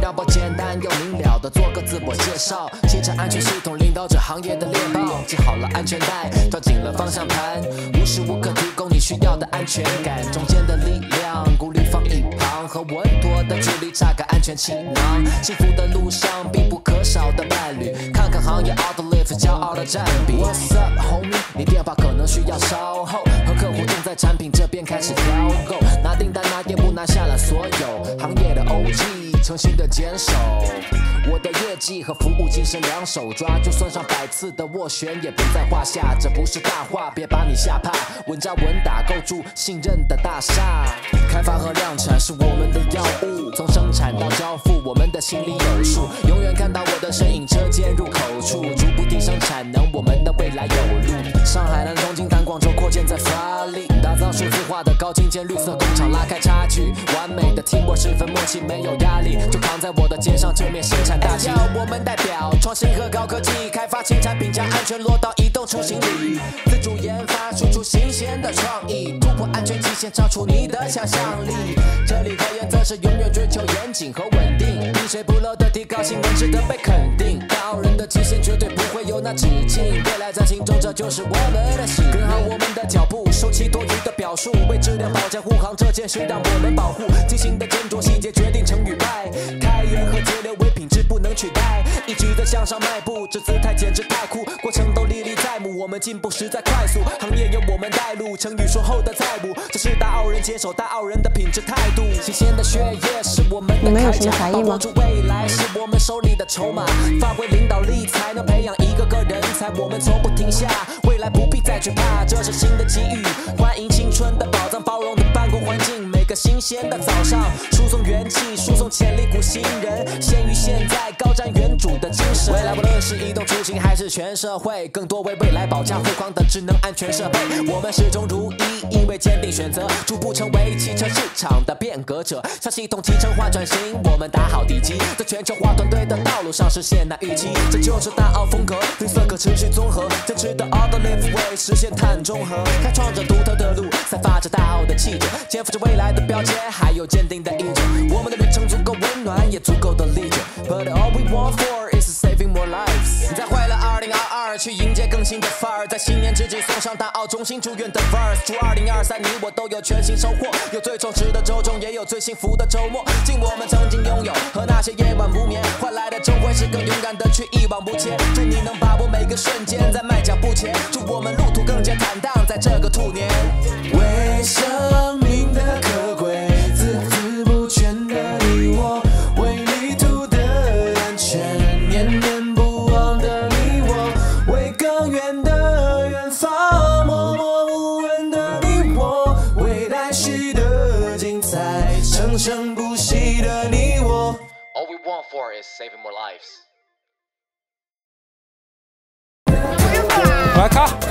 让我简单又明了的做个自我介绍。汽车安全系统领导着行业的猎豹，系好了安全带，抓紧了方向盘，无时无刻提供你需要的安全感。中间的力量，鼓励放一旁，和稳妥的距离插个安全气囊。幸福的路上必不可少的伴侣，看看行业 outlive 骄傲的占比。What's up, homie？你电话可能需要稍后，和客户正在产品这边开始挑购，OG，诚心的坚守。我的业绩和服务精神两手抓，就算上百次的斡旋也不在话下。这不是大话，别把你吓怕，稳扎稳打构筑信任的大厦。开发和量产是我们的要务，从生产到交付，我们的心里有数。永远看到我的身影，车间入口处，逐步提升产能，我们的未来有路。上海南、东京、南广州扩建在，化的高精尖绿色工厂，拉开差距。完美的 teamwork 十分默契，没有压力，就扛在我的肩上，正面生产大旗。我们代表创新和高科技，开发新产品，将安全落到移动出行里，自主研发，输出新鲜的创意，突破安全极限，超出你的想象力。这里的原则是永远追求严谨和稳定，滴水不漏的提高性能，值得被肯定。高人的极限绝对不会有那止境，未来在心中，这就是我们的心。跟好我们的脚步，收起多余的数，为质量保驾护航，这件事让我们保护。精心的斟酌细节，决定成与败。开源和节流为品质不能取代，一直在向上迈步，这姿态简直我们进步实在快速，行业由我们带路。成语说后的债务，这是大澳人坚守大澳人的品质态度。新鲜的血液是我们的铠甲，把握住未来是我们手里的筹码。发挥领导力才能培养一个个人才，我们从不停下，未来不必再惧怕，这是新的机遇。欢迎青春的宝藏，包容的办公环境，每个新鲜的早上，输送元气，输送潜力股新人，先于现在，瞻远瞩的精神。未来无论是移动出行还是全社会，更多为未来保驾护航的智能安全设备，我们始终如一，因为坚定选择，逐步成为汽车市场的变革者。向系统集成化转型，我们打好地基，在全球化团队的道路上实现那预期。这就是大澳风格，绿色可持续综合，坚持的 Auto Live Way 实现碳中和，开创着独特的路，散发着大澳的气质，肩负着未来的标签，还有坚定的意志。我们的旅程足够暖，也足够的理解。But all we want for is saving more lives。在坏了2022，去迎接更新的范儿，在新年之际送上大澳衷心祝愿的 verse。祝2023你我都有全新收获，有最充实的周中，也有最幸福的周末。敬我们曾经拥有和那些夜晚无眠换来的，终会是更勇敢的去一往无前。祝你能把握每个瞬间，在迈脚步前。生生不息的你我。All we want for is saving more lives. 来卡。